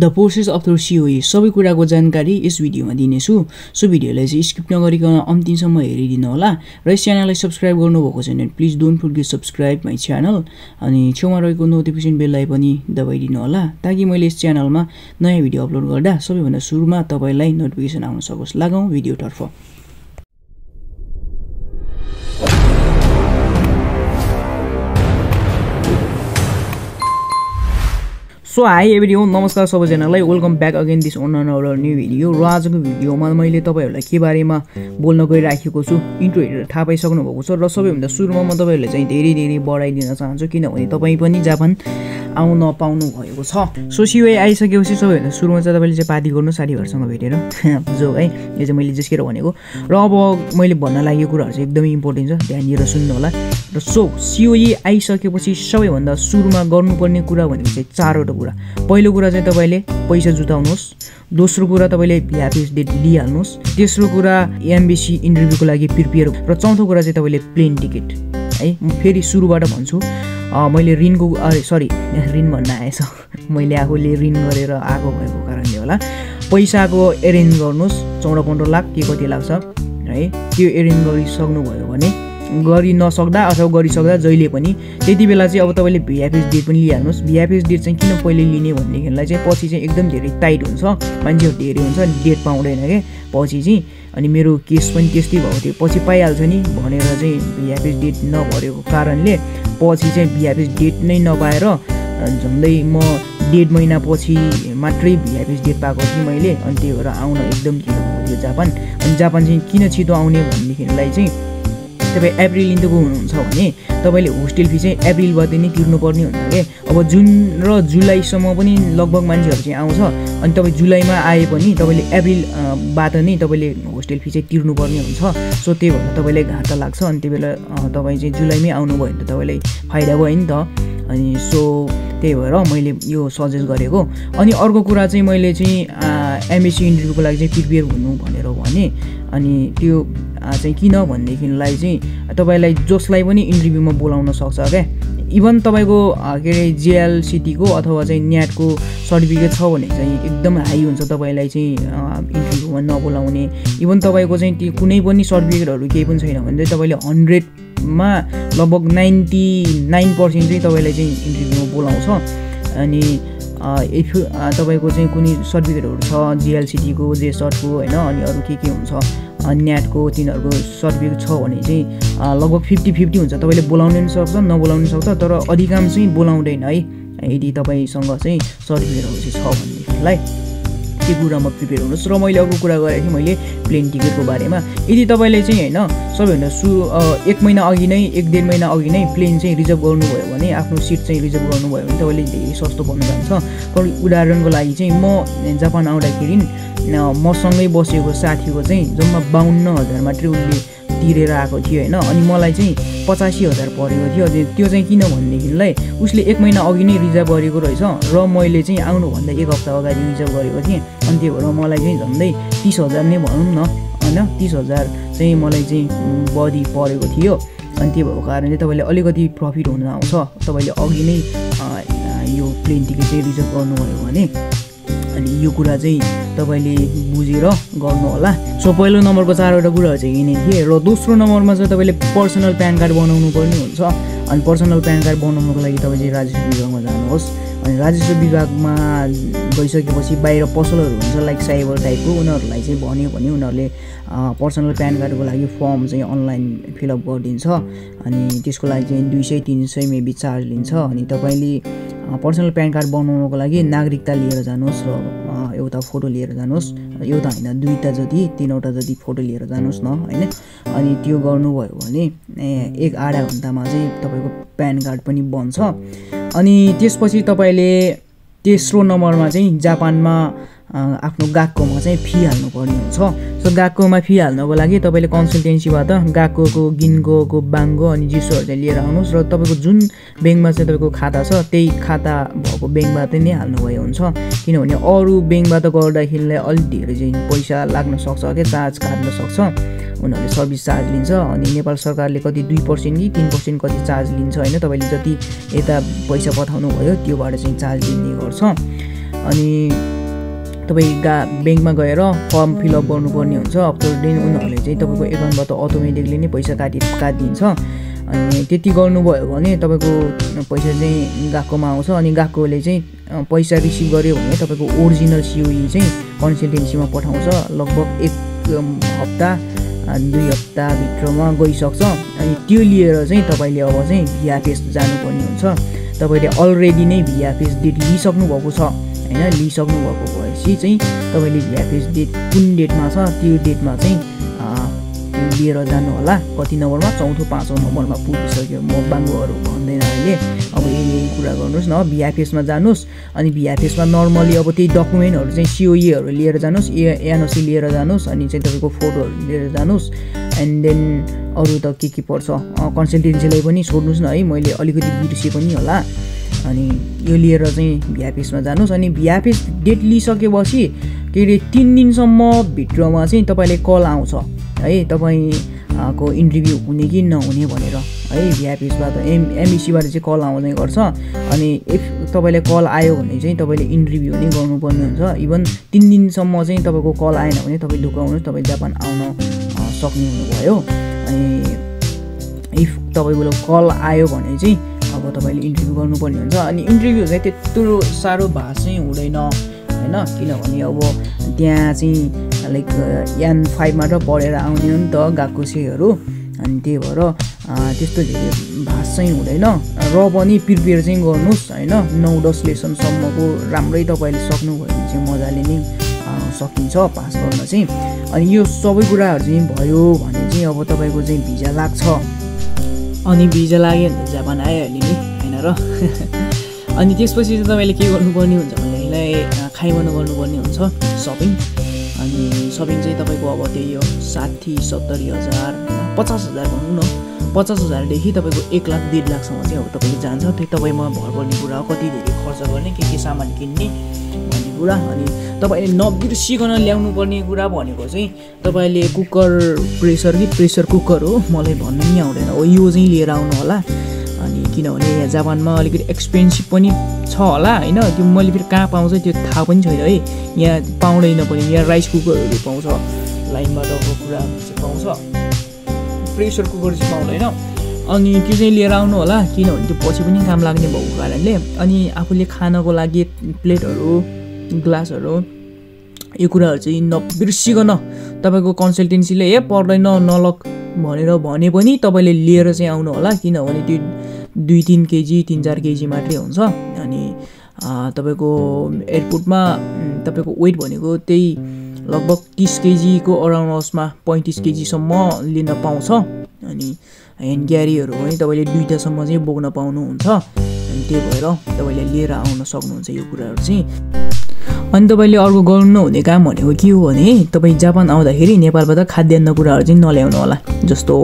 The process of through सिओए सबै कुराको जानकारी यस भिडियोमा दिनेछु। सो भिडियोलाई चाहिँ स्किप नगरिकन अन्तिमसम्म हेरिदिनु होला। र यस च्यानललाई सब्सक्राइब गर्नुभएको छैन please don't forget subscribe my channel. अनि छेउमा रहेको नोटिफिकेसन बेललाई पनि दबाइदिनु होला ताकि मैले यस च्यानलमा नयाँ भिडियो अपलोड गर्दा सबैभन्दा सुरुमा तपाईँलाई नोटिफिकेसन आउन सकोस्। लागौँ भिडियोतर्फ। सो हाई एभ्री हो नमस्कार सबैजनालाई। Welcome back again this on our new video र आजको भिडियोमा मैले तपाईँहरूलाई के बारेमा बोल्न गइराखेको छु इन्ट्रो हेरेर थाहा पाइसक्नु भएको छ। र सबैभन्दा सुरुमा म तपाईँहरूलाई चाहिँ धेरै धेरै बढाइदिन चाहन्छु किनभने तपाईँ पनि जापान आउन पाउनु भएको छ। सो सिओए आइसकेपछि सबैभन्दा सुरुमा चाहिँ तपाईँले चाहिँ पाती गर्नु साथीहरूसँग भेटेर। जो है यो चाहिँ मैले जिस्केर भनेको। र अब मैले भन्न लागेको कुराहरू चाहिँ एकदमै इम्पोर्टेन्ट छ ध्यान दिएर सुन्नु होला। र सो सिओए आइसकेपछि सबैभन्दा सुरुमा गर्नुपर्ने कुरा भनेको चाहिँ चारवटा कुरा पहिलो कुरा चाहिँ तपाईँले पैसा जुटाउनुहोस्। दोस्रो कुरा तपाईँले भ्यापिस डेट लिइहाल्नुहोस्। तेस्रो कुरा एमबिसी इन्टरभ्यूको लागि प्रिपेयर र चौथो कुरा चाहिँ तपाईँले प्लेन टिकट। है म फेरि सुरुबाट भन्छु। मैले ऋणको सरी ऋण भन्न आएछ। मैले आफूले ऋण गरेर आएको भएको कारणले होला। पैसाको एरेन्ज गर्नुहोस्। चौध पन्ध्र लाख के कति लाग्छ? है त्यो एरेन्ज गरिसक्नुभयो भने गरि नसक्दा अथवा गरिसक्दा जहिले पनि त्यति बेला चाहिँ अब तपाईँले भिआइपिएस डेट पनि लिइहाल्नुहोस्। भिआइपिएस डेट चाहिँ किन पहिले लिने भनेदेखिलाई चाहिँ पछि चाहिँ एकदम धेरै टाइट हुन्छ। मान्छेहरू धेरै हुन्छ डेट पाउँदैन क्या पछि चाहिँ अनि मेरो केस पनि त्यस्तै भएको थियो। पछि पाइहाल्छ नि भनेर चाहिँ भिआइपिएस डेट नभरेको कारणले पछि चाहिँ भिआइपिएस डेट नै नपाएर झन्डै म डेढ महिनापछि मात्रै भिआइपिएस डेट पाएको थिएँ मैले। अनि त्यही भएर आउन एकदम छिटो भएको जापान। अनि जापान चाहिँ किन छिटो आउने भनेदेखिलाई चाहिँ तपाईँ अप्रिल इन्टुको हुनुहुन्छ भने तपाईँले होस्टेल फी चाहिँ अप्रिलबाट नै तिर्नुपर्ने हुन्छ क्या अब जुन र जुलाईसम्म पनि लगभग मान्छेहरू चाहिँ आउँछ। अनि तपाईँ जुलाईमा आए पनि तपाईँले अप्रिलबाट नै तपाईँले होस्टेल फी चाहिँ तिर्नुपर्ने हुन्छ। सो त्यही भएर तपाईँलाई घाटा लाग्छ। अनि त्यही बेला तपाईँ चाहिँ जुलाईमै आउनुभयो भने त तपाईँलाई फाइदा भयो नि त। अनि सो त्यही भएर मैले यो सजेस्ट गरेको। अनि अर्को कुरा चाहिँ मैले चाहिँ एमएससी इन्टरभ्यूको लागि चाहिँ प्रिपेयर हुनु भनेर भने अनि त्यो चाहिँ किन भनेदेखिलाई चाहिँ तपाईँलाई जसलाई पनि इन्टरभ्यूमा बोलाउन सक्छ क्या इभन तपाईँको के अरे जेएलसिटीको अथवा चाहिँ न्याटको सर्टिफिकेट छ भने चाहिँ एकदम हाई हुन्छ तपाईँलाई चाहिँ इन्टरभ्यूमा नबोलाउने। इभन तपाईँको चाहिँ त्यो कुनै पनि सर्टिफिकेटहरू केही पनि छैन भने चाहिँ तपाईँले हन्ड्रेडमा लगभग नाइन्टी नाइन पर्सेन्ट चाहिँ तपाईँलाई चाहिँ इन्टरभ्यूमा बोलाउँछ। अनि इफ तपाईँको चाहिँ कुनै सर्टिफिकेटहरू छ जिएलसिटीको जेसटको होइन अनि अरू के के हुन्छ न्याटको तिनीहरूको सर्टिफिकेट छ भने चाहिँ लगभग फिफ्टी फिफ्टी हुन्छ। तपाईँले बोलाउनु पनि सक्छ नबोलाउनु सक्छ तर अधिकांश चाहिँ बोलाउँदैन है। यदि तपाईँसँग चाहिँ सर्टिफिकेटहरू चाहिँ छ भनेदेखिलाई त्यो कुरामा प्रिपेयर हुनुहोस् र मैले अर्को कुरा गरेको थिएँ मैले प्लेन टिकटको बारेमा। यदि तपाईँले चाहिँ होइन सबैभन्दा सु एक महिना अघि नै एक डेढ महिना अघि नै प्लेन चाहिँ रिजर्भ गर्नुभयो भने आफ्नो सिट चाहिँ रिजर्भ गर्नुभयो भने तपाईँले धेरै सस्तो पर्नु जान्छ। उदाहरणको लागि चाहिँ म जापान आउँदाखेरि मसँगै बसेको साथीको चाहिँ जम्मा बाहन्न हजार मात्रै उसले तिरेर आएको थियो होइन अनि मलाई चाहिँ पचासी हजार परेको थियो। त्यो चाहिँ किन भनेदेखिलाई उसले एक महिना अघि नै रिजर्भ गरेको रहेछ र मैले चाहिँ आउनुभन्दा एक हप्ता अगाडि रिजर्भ गरेको थिएँ। अनि त्यही भएर मलाई चाहिँ झन्डै तिस हजार नै भनौँ न होइन? तिस हजार चाहिँ मलाई चाहिँ बढी परेको थियो। अनि त्यो भएको कारणले तपाईँले अलिकति प्रफिट हुन आउँछ। तपाईँले अघि नै यो प्लेन टिकट चाहिँ रिजर्भ गर्नुभयो भने अनि यो कुरा चाहिँ तपाईँले बुझेर गर्नुहोला। सो पहिलो नम्बरको चारवटा कुराहरू चाहिँ यिनै थिए र दोस्रो नम्बरमा चाहिँ तपाईँले पर्सनल प्यान कार्ड बनाउनु पर्ने हुन्छ। अनि पर्सनल प्यान कार्ड बनाउनुको लागि तपाईँ चाहिँ राजस्व विभागमा जानुहोस्। अनि राजस्व विभागमा गइसकेपछि बाहिर पसलहरू हुन्छ लाइक साइबर टाइपको उनीहरूलाई चाहिँ भन्यो भने उनीहरूले पर्सनल प्यान कार्डको लागि फर्म चाहिँ अनलाइन फिलअप गरिदिन्छ। अनि त्यसको लागि चाहिँ दुई सय तिन सय मेबी चार्ज लिन्छ। अनि तपाईँले पर्सनल प्यान कार्ड बनाउनुको लागि नागरिकता लिएर जानुहोस् र एउटा फोटो लिएर जानुहोस्। एउटा होइन दुईवटा जति तिनवटा जति फोटो लिएर जानुहोस् न होइन? अनि त्यो गर्नुभयो भने एक आधा घन्टामा चाहिँ तपाईँको प्यान कार्ड पनि बन्छ। अनि त्यसपछि तपाईँले तेस्रो नम्बरमा चाहिँ जापानमा आफ्नो गाकोमा चाहिँ फी हाल्नुपर्ने हुन्छ सो गाकोमा फी हाल्नको लागि तपाईँले कन्सल्टेन्सीबाट गाकोको गिन्गोको बाङ्गो अनि जिसोहरू चाहिँ लिएर आउनुहोस् र तपाईँको जुन ब्याङ्कमा चाहिँ तपाईँको खाता छ त्यही खाता भएको ब्याङ्कबाट नै हाल्नुभयो हुन्छ। किनभने अरू ब्याङ्कबाट गर्दाखेरिलाई अलिक धेरै चाहिँ पैसा लाग्न सक्छ क्या चार्ज काट्न सक्छ। उनीहरूले सर्भिस चार्ज लिन्छ अनि नेपाल सरकारले कति दुई पर्सेन्ट कि तिन पर्सेन्ट कति चार्ज लिन्छ होइन तपाईँले जति यता पैसा पठाउनु भयो त्योबाट चाहिँ चार्ज लिने गर्छ। अनि तपाईँ गा ब्याङ्कमा गएर फर्म फिलअप गर्नुपर्ने हुन्छ। दिन उनीहरूले चाहिँ तपाईँको एकाउन्टबाट अटोमेटिकली नै पैसा काटि काटिदिन्छ। अनि त्यति गर्नुभयो भने तपाईँको पैसा चाहिँ गएकोमा आउँछ। अनि गएकोले चाहिँ पैसा रिसिभ गर्यो भने तपाईँको ओरिजिनल सिओई चाहिँ कन्सल्टेन्सीमा पठाउँछ। लगभग एक हप्ता दुई हप्ताभित्रमा गइसक्छ। अनि त्यो लिएर चाहिँ तपाईँले अब चाहिँ भिआफएस जानुपर्ने हुन्छ। तपाईँले अलरेडी नै भिआफएस डेट लिइसक्नु भएको छ। होइन लिइसक्नु भएको भएपछि चाहिँ तपाईँले भिआफएस डेट कुन डेटमा छ त्यो डेटमा चाहिँ लिएर जानु होला। कति नम्बरमा? चौथो पाँचौँ नम्बरमा पुगिसक्यो। म बाङ्गोहरू भन्दैन अहिले। अब यही यही कुरा गर्नुहोस् न। भिआरपिएसमा जानुहोस्। अनि भिआरपिएसमा नर्मली अब त्यही डकुमेन्टहरू चाहिँ सिओईहरू लिएर जानुहोस्। ए एनओसी लिएर जानुहोस्। अनि चाहिँ तपाईँको फोटोहरू लिएर जानुहोस्। एन्ड देन अरू त के के पर्छ? कन्सल्टेन्सीलाई पनि सोध्नुहोस् न है। मैले अलिकति बिर्सेँ पनि होला। अनि यो लिएर चाहिँ भिआरपिएसमा जानुहोस्। अनि भिआरपिएस डेट लिइसकेपछि के अरे तिन दिनसम्म भित्रमा चाहिँ तपाईँले कल आउँछ। है तपाईँको इन्टरभ्यू हुने कि नहुने भनेर है भिआइपिएसबाट एम एमइसीबाट चाहिँ कल आउँदै गर्छ। अनि इफ तपाईँलाई कल आयो भने चाहिँ तपाईँले इन्टरभ्यू नै गर्नुपर्ने हुन्छ। इभन तिन दिनसम्म चाहिँ तपाईँको कल आएन भने तपाईँ ढुकाउनुहोस् तपाईँ जापान आउन सक्ने हुनुभयो अनि इफ तपाईँको कल आयो भने चाहिँ अब तपाईँले इन्टरभ्यू गर्नुपर्ने हुन्छ। अनि इन्टरभ्यू चाहिँ त्यत्रो साह्रो भाष हुँदैन। होइन? किनभने अब त्यहाँ चाहिँ लाइक एन फाइभबाट पढेर आउने हो नि त गएको छेहरू अनि त्यही भएर त्यस्तो धेरै भाष चाहिँ हुँदैन। र पनि प्रिपेयर चाहिँ गर्नुहोस् होइन? नौ दस लेसनसम्मको राम्रै तपाईँले सक्नुभयो भने चाहिँ मजाले नै सकिन्छ पास गर्न चाहिँ। अनि यो सबै कुराहरू चाहिँ भयो भने चाहिँ अब तपाईँको चाहिँ भिजा लाग्छ। अनि भिजा लाग्यो भने त जापान आइहाल्यो नि होइन र? अनि त्यसपछि चाहिँ तपाईँले के गर्नुपर्ने हुन्छ भनेदेखिलाई खाइबन गर्नुपर्ने हुन्छ सपिङ। अनि सपिङ चाहिँ तपाईँको अब त्यही हो साठी सत्तरी हजार पचास हजार भनौँ न। पचास हजारदेखि तपाईँको एक लाख डेढ लाखसम्म चाहिँ अब तपाईँले जान्छ। त्यो तपाईँमा भर पर्ने कुरा कति धेरै खर्च गर्ने के के सामान किन्ने भन्ने कुरा। अनि तपाईँले नबिर्सिकन ल्याउनु पर्ने कुरा भनेको चाहिँ तपाईँले कुकर प्रेसर कि प्रेसर कुकर हो? मलाई भन्नु नि आउँदैन। हो यो चाहिँ लिएर आउनु होला किनभने जापानमा अलिकति एक्सपेन्सिभ पनि छ होला होइन? त्यो मैले फेरि कहाँ पाउँछ त्यो थाहा पनि छैन है? यहाँ पाउँदैन पनि यहाँ राइस कुकरहरू पाउँछ लाइनबाट चाहिँ पाउँछ। प्रेसर कुकर चाहिँ पाउँदैन। अनि त्यो चाहिँ लिएर आउनु होला किनभने त्यो पछि पनि काम लाग्ने भएको कारणले। अनि आफूले खानको लागि प्लेटहरू ग्लासहरू यो कुराहरू चाहिँ नबिर्सिकन तपाईँको कन्सल्टेन्सीले ए पर्दैन नलग भनेर भने पनि तपाईँले लिएर चाहिँ आउनु होला किनभने त्यो दुई तिन केजी तिन चार केजी मात्रै हुन्छ। अनि तपाईँको एयरपोर्टमा तपाईँको वेट भनेको त्यही लगभग तिस केजीको अराउन्ड हाउसमा पैँतिस केजीसम्म लिन पाउँछ। अनि ह्यान्ड क्यारीहरू पनि तपाईँले दुइटासम्म चाहिँ बोक्न पाउनुहुन्छ। अनि त्यही भएर तपाईँले लिएर आउन सक्नुहुन्छ यो कुराहरू चाहिँ। अनि तपाईँले अर्को गर्नु नहुने काम भनेको के हो भने तपाईँ जापान आउँदाखेरि नेपालबाट खाद्यान्न कुराहरू चाहिँ नल्याउनु होला जस्तो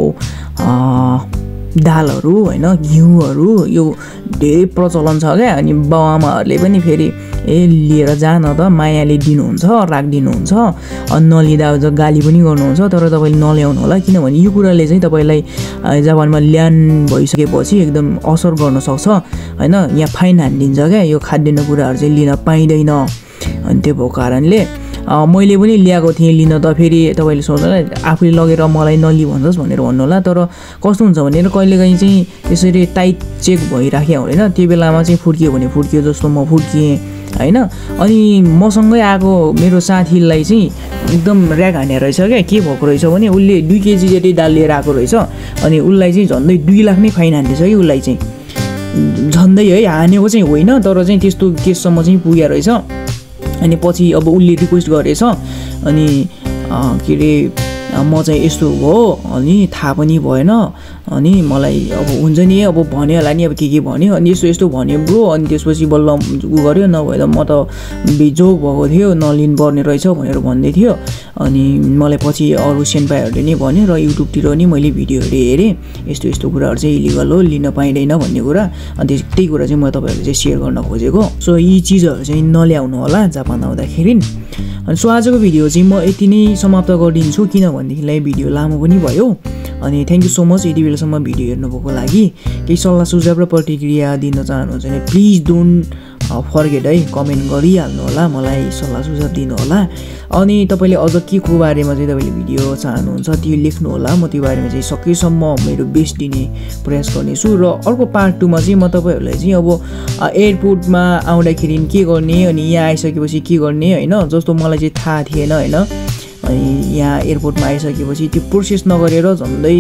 दालहरू होइन घिउहरू यो धेरै प्रचलन छ क्या। अनि बाउआमाहरूले पनि फेरि ए लिएर जान त मायाले दिनुहुन्छ राखिदिनुहुन्छ। अनि नलिँदा गाली पनि गर्नुहुन्छ तर तपाईँले नल्याउनु होला। किनभने यो कुराले चाहिँ तपाईँलाई जापानमा ल्यान भइसकेपछि एकदम असर गर्न सक्छ होइन। यहाँ फाइन हानिदिन्छ क्या यो खाद्यान्न कुराहरू चाहिँ लिन पाइँदैन। अनि त्यो भएको कारणले मैले पनि ल्याएको थिएँ लिन त फेरि तपाईँले सोच्नु आफूले लगेर मलाई नलि भन्छस् भनेर भन्नु होला। तर कस्तो हुन्छ भनेर कहिलेकाहीँ चाहिँ यसरी टाइट चेक भइराख्यो हुँदैन। त्यो बेलामा चाहिँ फुर्कियो भने फुर्कियो जस्तो म फुर्किएँ होइन? अनि मसँगै आएको मेरो साथीलाई चाहिँ एकदम ऱ्याक हाने रहेछ क्या। के भएको रहेछ भने उसले दुई केजी जति दाल लिएर आएको रहेछ। अनि उसलाई चाहिँ झन्डै दुई लाख नै फाइन हान्दैछ कि उसलाई चाहिँ। झन्डै है हानेको चाहिँ होइन तर चाहिँ त्यस्तो केससम्म चाहिँ पुगेको रहेछ। अनि पछि अब उसले रिक्वेस्ट गरेछ। अनि के अरे म चाहिँ यस्तो हो अनि थाहा पनि भएन। अनि मलाई अब हुन्छ नि अब भन्यो होला नि अब के के भन्यो अनि यस्तो यस्तो भन्यो ब्रो अनि त्यसपछि बल्ल उ गऱ्यो नभए त म त बेजोग भएको थियो नलिनु पर्ने रहेछ भनेर भन्दै थियो। अनि मलाई पछि अरू सेन्पाईहरूले नै भन्यो र युट्युबतिर नि मैले भिडियोहरू हेरेँ यस्तो यस्तो कुराहरू चाहिँ इलिगल हो लिन पाइँदैन भन्ने कुरा। अनि त्यही कुरा चाहिँ म तपाईँहरूले चाहिँ सेयर गर्न खोजेको। सो यी चिजहरू चाहिँ नल्याउनु होला जापान आउँदाखेरि। अनि सो आजको भिडियो चाहिँ म यति नै समाप्त गरिदिन्छु किनभनेदेखिलाई भिडियो लामो पनि भयो। अनि थ्याङ्क यू सो मच यति बेलासम्म भिडियो हेर्नुभएको लागि केही सल्लाह सुझाव र प्रतिक्रिया दिन चाहनुहुन्छ भने प्लिज डोन्ट फर्केट है कमेन्ट गरिहाल्नु होला मलाई सल्लाह सुझाव दिनु होला। अनि तपाईँले अझ के को बारेमा चाहिँ तपाईँले भिडियो चाहनुहुन्छ त्यो लेख्नु होला म त्यो बारेमा चाहिँ सकेसम्म मेरो बेस्ट दिने प्रयास गर्नेछु। र अर्को पार्ट टूमा चाहिँ म तपाईँहरूलाई चाहिँ अब एयरपोर्टमा आउँदाखेरि के गर्ने अनि यहाँ आइसकेपछि के गर्ने होइन? जस्तो मलाई चाहिँ थाहा थिएन होइन? अनि यहाँ एयरपोर्टमा आइसकेपछि त्यो प्रोसेस नगरेर झन्डै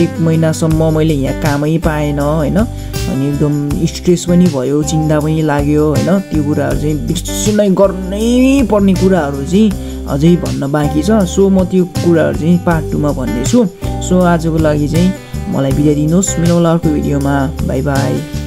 एक महिनासम्म मैले यहाँ कामै पाएन होइन। अनि एकदम स्ट्रेस पनि भयो चिन्ता पनि लाग्यो होइन। त्यो कुराहरू चाहिँ बिर्सिनै गर्नै पर्ने कुराहरू चाहिँ अझै भन्न बाँकी छ। सो म त्यो कुराहरू चाहिँ पार्ट टूमा भन्नेछु सो आजको लागि चाहिँ मलाई बिदा दिनुहोस्। मिलाउला अर्को भिडियोमा। By by